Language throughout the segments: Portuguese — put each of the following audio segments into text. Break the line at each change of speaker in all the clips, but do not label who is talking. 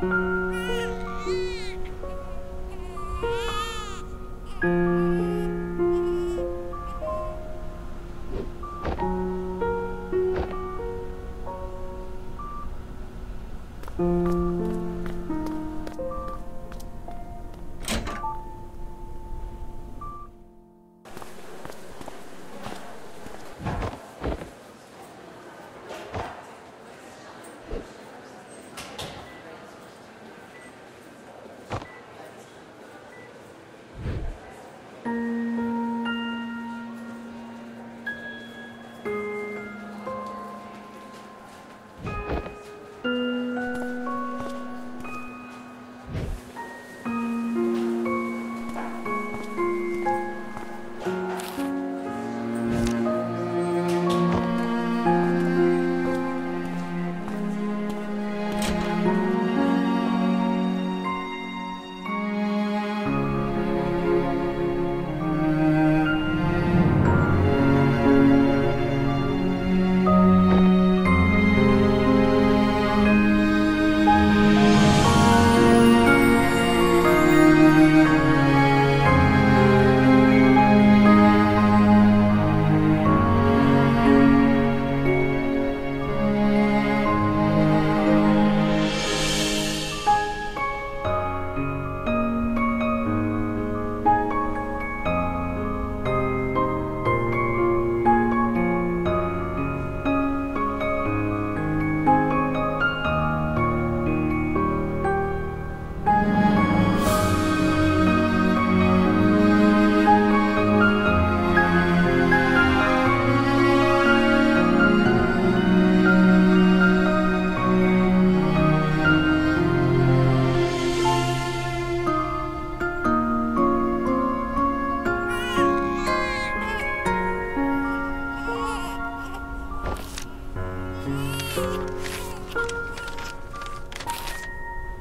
Música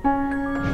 Música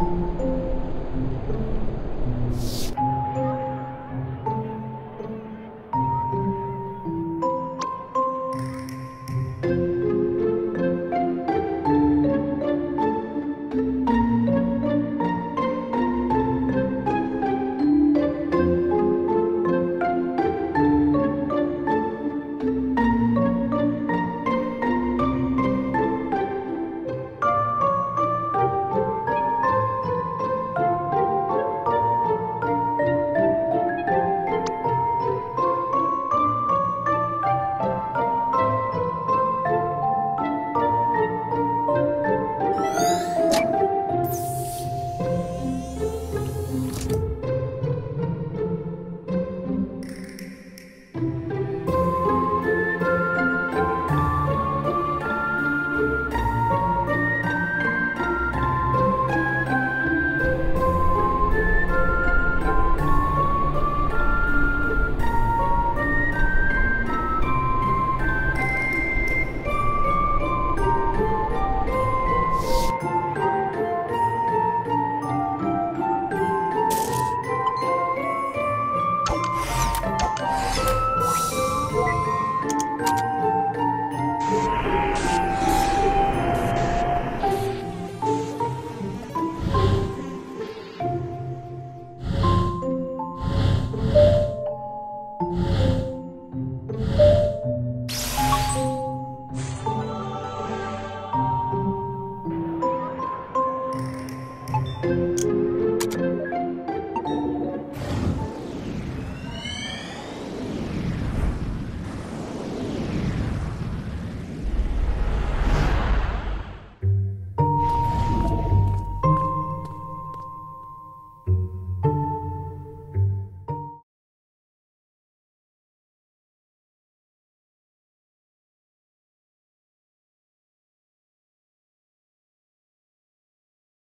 thank you